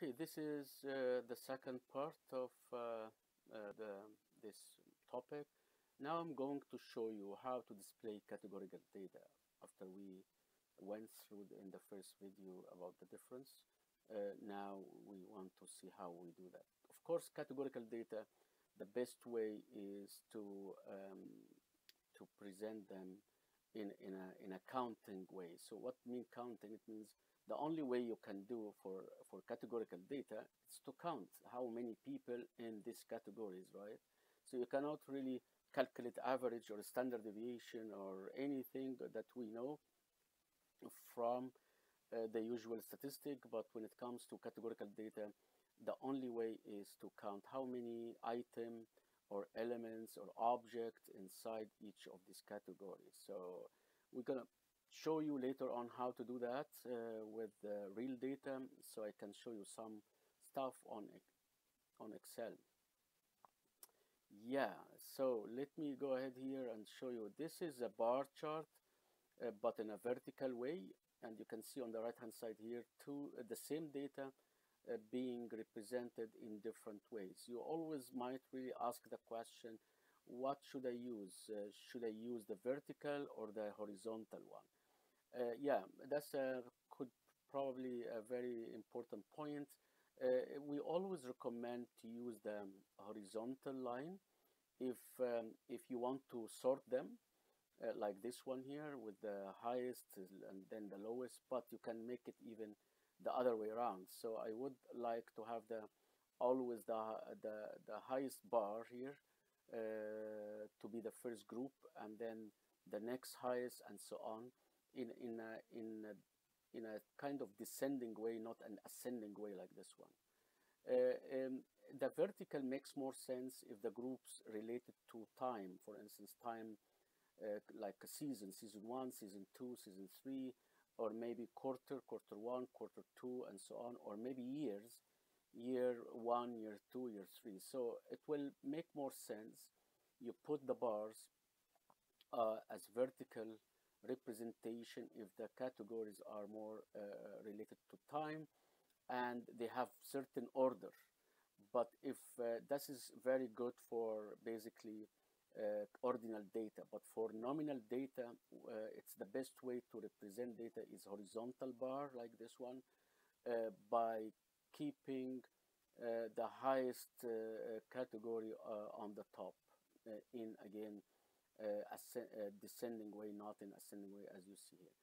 Okay, this is uh, the second part of uh, uh, the, this topic. Now I'm going to show you how to display categorical data after we went through in the first video about the difference. Uh, now we want to see how we do that. Of course, categorical data, the best way is to um, to present them in in a in a counting way. So what mean counting? It means the only way you can do for for categorical data is to count how many people in these categories, right? So you cannot really calculate average or standard deviation or anything that we know from uh, the usual statistic, but when it comes to categorical data, the only way is to count how many item or elements or objects inside each of these categories. So we're gonna show you later on how to do that uh, with the real data. So I can show you some stuff on on Excel. Yeah, so let me go ahead here and show you. This is a bar chart, uh, but in a vertical way. And you can see on the right hand side here, two, uh, the same data uh, being represented in different ways. You always might really ask the question, what should I use? Uh, should I use the vertical or the horizontal one? Uh, yeah, that's a, could probably a very important point. Uh, we always recommend to use the horizontal line if um, if you want to sort them uh, like this one here with the highest and then the lowest but you can make it even the other way around so I would like to have the always the the, the highest bar here uh, to be the first group and then the next highest and so on in in a, in a, in a kind of descending way, not an ascending way like this one. Uh, um, the vertical makes more sense if the groups related to time, for instance, time uh, like a season, season one, season two, season three, or maybe quarter, quarter one, quarter two, and so on, or maybe years, year one, year two, year three. So it will make more sense. You put the bars uh, as vertical representation if the categories are more uh, related to time and they have certain order. But if uh, this is very good for basically uh, ordinal data but for nominal data uh, it's the best way to represent data is horizontal bar like this one uh, by keeping uh, the highest category on the top in again descending way, not in ascending way as you see here.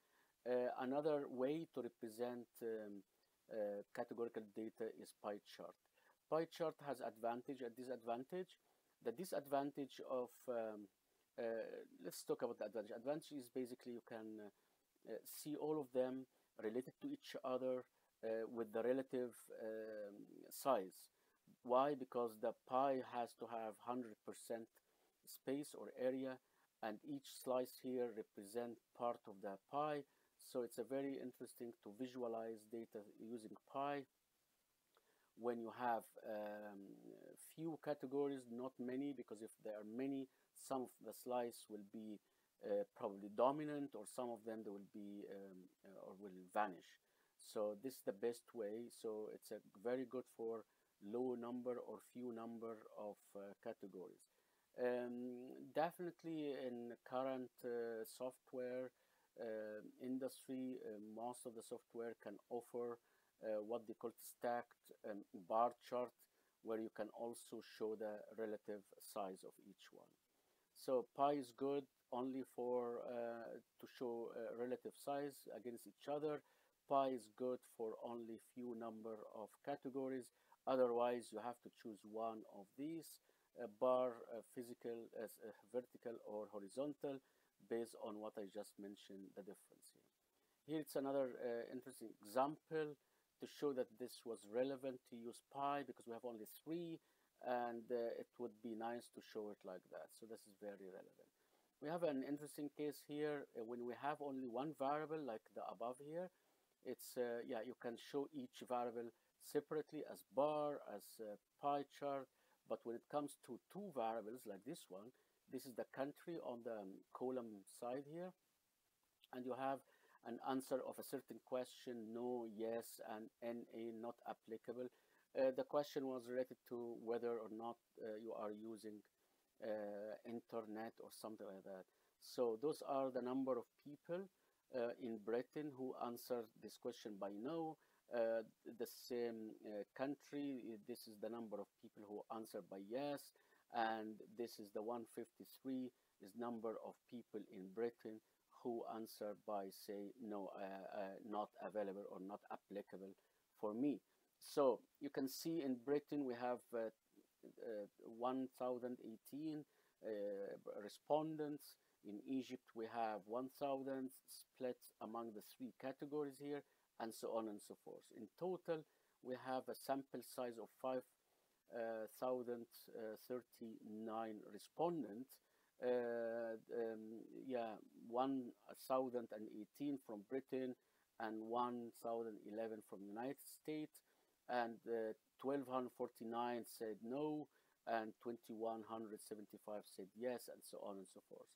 Uh, another way to represent um, categorical data is pie chart. Pie chart has advantage and disadvantage. The disadvantage of, um, let's talk about the advantage. Advantage is basically you can see all of them related to each other uh, with the relative um, size. Why? Because the pie has to have 100% space or area and each slice here represent part of the pie. So it's a very interesting to visualize data using pie. When you have um, few categories not many because if there are many some of the slice will be uh, probably dominant or some of them they will be um, or will vanish. So this is the best way. So it's a very good for low number or few number of uh, categories um, definitely in current uh, software uh, industry, uh, most of the software can offer uh, what they call stacked um, bar chart, where you can also show the relative size of each one. So pie is good only for uh, to show relative size against each other. Pie is good for only few number of categories. Otherwise, you have to choose one of these a bar a physical as a vertical or horizontal based on what I just mentioned the difference here. Here it's another uh, interesting example to show that this was relevant to use pie because we have only three and uh, it would be nice to show it like that. So this is very relevant. We have an interesting case here uh, when we have only one variable like the above here. It's, uh, yeah, you can show each variable separately as bar, as pie chart, but when it comes to two variables like this one, this is the country on the um, column side here. And you have an answer of a certain question, no, yes, and NA not applicable. Uh, the question was related to whether or not uh, you are using uh, internet or something like that. So those are the number of people uh, in Britain who answered this question by no. Uh, the same uh, country, this is the number of people who answered by yes, and this is the 153 is number of people in Britain who answered by say no, not available or not applicable for me. So you can see in Britain we have uh, uh, 1018 uh, respondents. In Egypt we have 1000 split among the three categories here and so on and so forth. In total we have a sample size of 5,039 respondents uh, um, yeah, 1,018 from Britain and 1,011 from United States and uh, 1249 said no and 2175 said yes and so on and so forth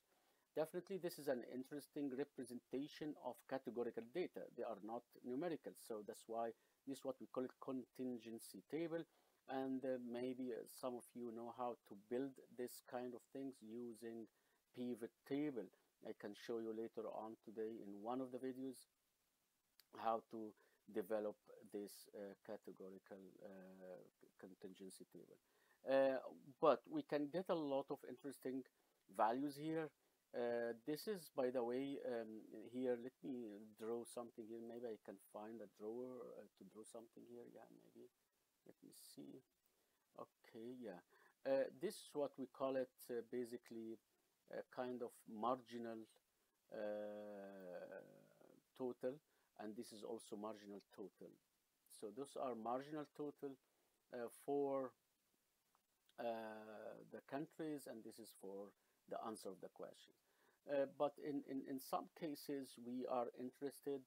definitely this is an interesting representation of categorical data they are not numerical so that's why this is what we call it contingency table and uh, maybe uh, some of you know how to build this kind of things using pivot table I can show you later on today in one of the videos how to develop this uh, categorical uh, contingency table. Uh, but we can get a lot of interesting values here. Uh, this is, by the way, um, here, let me draw something here. Maybe I can find a drawer uh, to draw something here. Yeah, maybe. Let me see. Okay, yeah. Uh, this is what we call it, basically, a kind of marginal total and this is also marginal total. So those are marginal total uh, for uh, the countries and this is for the answer of the question. Uh, but in, in, in some cases we are interested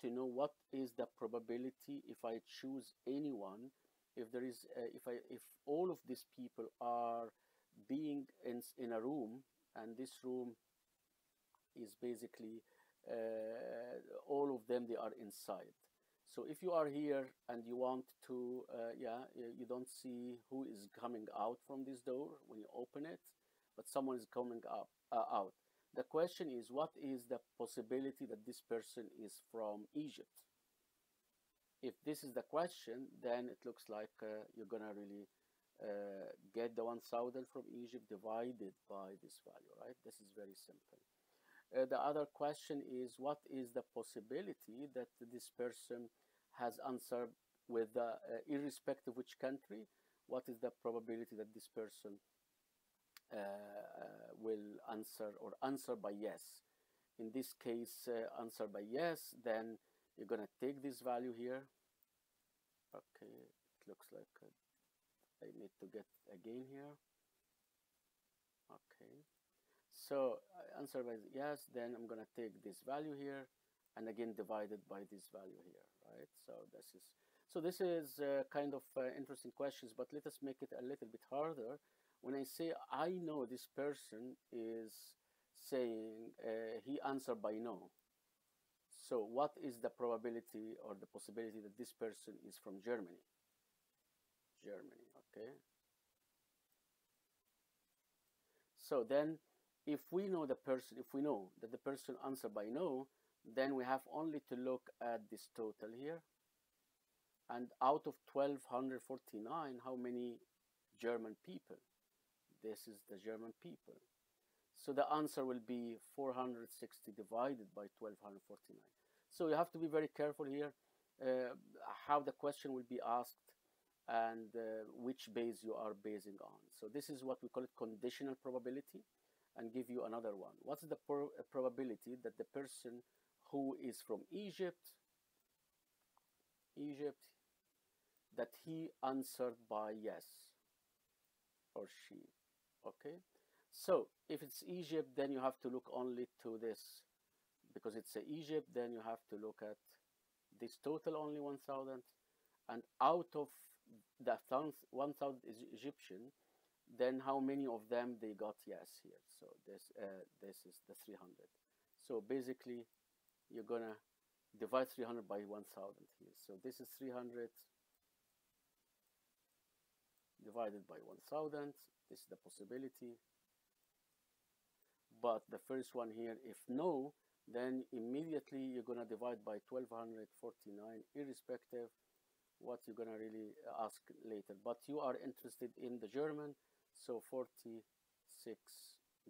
to know what is the probability if I choose anyone if there is uh, if I if all of these people are being in, in a room and this room is basically uh, all of them they are inside so if you are here and you want to uh, yeah you don't see who is coming out from this door when you open it but someone is coming up uh, out. The question is what is the possibility that this person is from Egypt? If this is the question then it looks like uh, you're gonna really uh, get the 1000 from Egypt divided by this value right? This is very simple. Uh, the other question is what is the possibility that this person has answered with uh, irrespective of which country? What is the probability that this person will answer or answer by yes in this case uh, answer by yes then you're gonna take this value here okay it looks like I need to get again here okay so uh, answer by yes, then I'm gonna take this value here and again divided by this value here, right? So this is so this is uh, kind of uh, interesting questions, but let us make it a little bit harder. When I say I know this person is saying uh, he answered by no. So what is the probability or the possibility that this person is from Germany? Germany, okay. So then if we know the person, if we know that the person answered by no, then we have only to look at this total here. And out of 1249, how many German people? This is the German people. So the answer will be 460 divided by 1249. So you have to be very careful here uh, how the question will be asked and uh, which base you are basing on. So this is what we call it conditional probability and give you another one. What's the pro probability that the person who is from Egypt, Egypt, that he answered by yes or she, okay? So if it's Egypt, then you have to look only to this because it's a Egypt, then you have to look at this total only 1000 and out of the 1000 Egyptian, then how many of them they got yes here so this uh, this is the 300 so basically you're gonna divide 300 by 1000 here. So this is 300 divided by 1000. This is the possibility. But the first one here, if no, then immediately you're going to divide by 1249 irrespective what you're going to really ask later. But you are interested in the German, so 46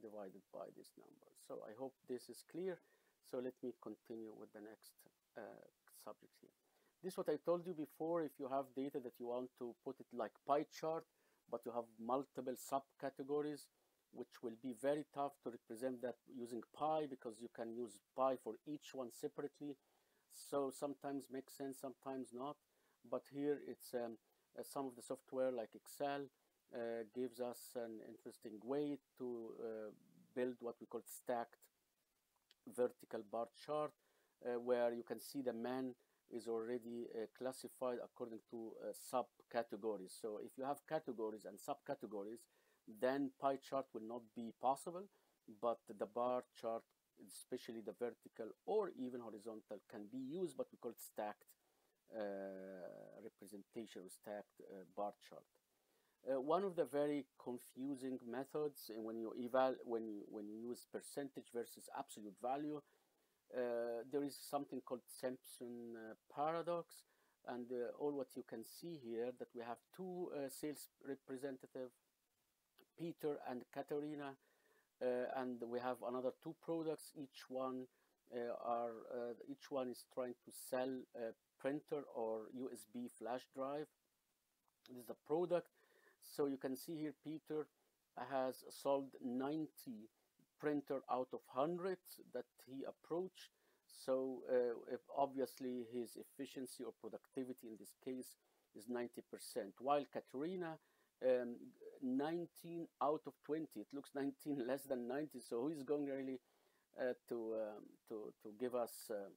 divided by this number. So I hope this is clear. So let me continue with the next uh, subject here. This is what I told you before. If you have data that you want to put it like pie chart, but you have multiple subcategories, which will be very tough to represent that using pie because you can use pie for each one separately. So sometimes makes sense, sometimes not. But here it's um, uh, some of the software like Excel uh, gives us an interesting way to uh, build what we call stacked vertical bar chart uh, where you can see the man is already uh, classified according to uh, subcategories. So if you have categories and subcategories, then pie chart will not be possible, but the bar chart, especially the vertical or even horizontal, can be used, but we call it stacked uh, representation, stacked uh, bar chart. Uh, one of the very confusing methods when you eval when you when you use percentage versus absolute value uh, Uh, there is something called Simpson uh, paradox and uh, all what you can see here that we have two uh, sales representative Peter and Katerina uh, and we have another two products. Each one are each one is trying to sell a printer or USB flash drive. This is a product. So you can see here Peter has sold 90 printer out of 100 that he approached. So uh, obviously his efficiency or productivity in this case is 90%, while Katerina, um, 19 out of 20, it looks 19 less than 90, so who is going really uh, to, um, to, to give us uh,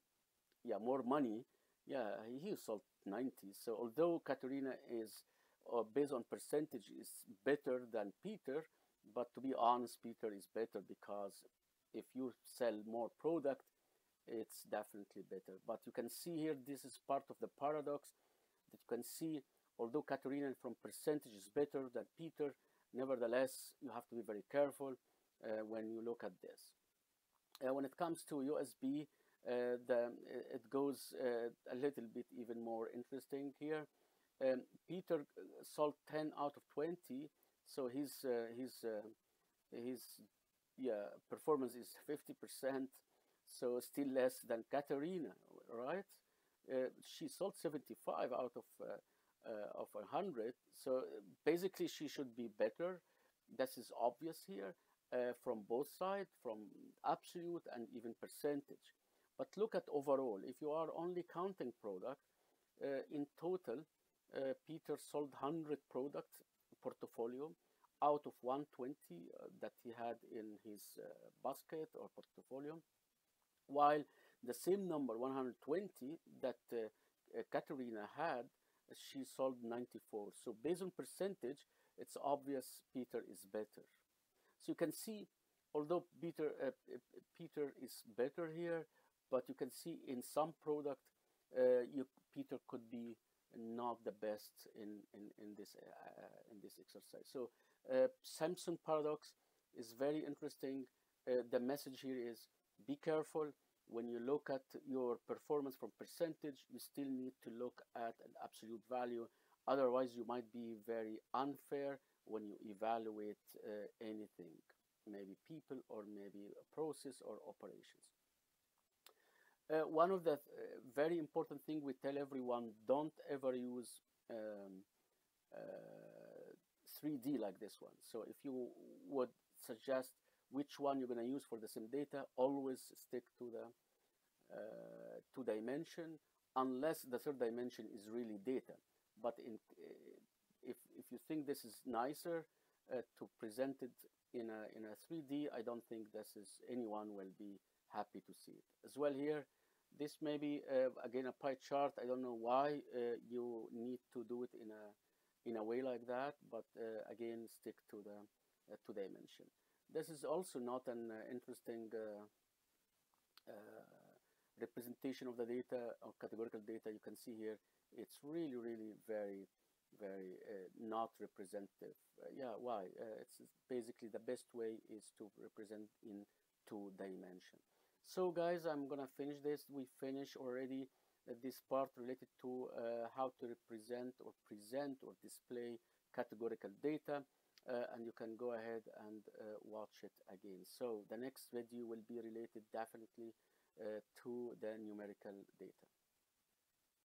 yeah, more money? Yeah, he sold 90. So although Katerina is, uh, based on percentage, is better than Peter, but to be honest peter is better because if you sell more product it's definitely better. But you can see here this is part of the paradox that you can see although Katerina from percentage is better than Peter nevertheless you have to be very careful uh, when you look at this. Uh, when it comes to USB uh, the, it goes uh, a little bit even more interesting here. Um, Peter sold 10 out of 20 so his uh, his uh, his yeah performance is 50% so still less than Katerina right uh, she sold 75 out of of 100 so basically she should be better this is obvious here uh, from both sides, from absolute and even percentage. But look at overall, if you are only counting product, uh, in total, uh, Peter sold 100 products portfolio out of 120 uh, that he had in his uh, basket or portfolio, while the same number 120 that uh, Katerina had, she sold 94. So based on percentage, it's obvious Peter is better. So you can see, although Peter uh, Peter is better here, but you can see in some product, uh, you, Peter could be not the best in in in this uh, in this exercise. So uh, Simpson paradox is very interesting. Uh, the message here is be careful when you look at your performance from percentage. You still need to look at an absolute value. Otherwise, you might be very unfair when you evaluate uh, anything, maybe people or maybe a process or operations. Uh, one of the uh, very important thing we tell everyone, don't ever use um, 3D uh, like this one. So if you would suggest which one you're going to use for the same data, always stick to the uh, two dimension unless the third dimension is really data. But in, uh, if, if you think this is nicer uh, to present it in a, in a 3D, I don't think this is anyone will be happy to see it. As well here, this may be uh, again a pie chart. I don't know why uh, you need to do it in a in a way like that, but uh, again stick to the two dimension. This is also not an interesting representation of the data or categorical data, you can see here, it's really, really very, very uh, not representative. Uh, yeah, why? Uh, it's basically the best way is to represent in two dimension. So guys, I'm gonna finish this. We finish already uh, this part related to uh, how to represent or present or display categorical data. Uh, and you can go ahead and uh, watch it again. So the next video will be related definitely uh, to the numerical data.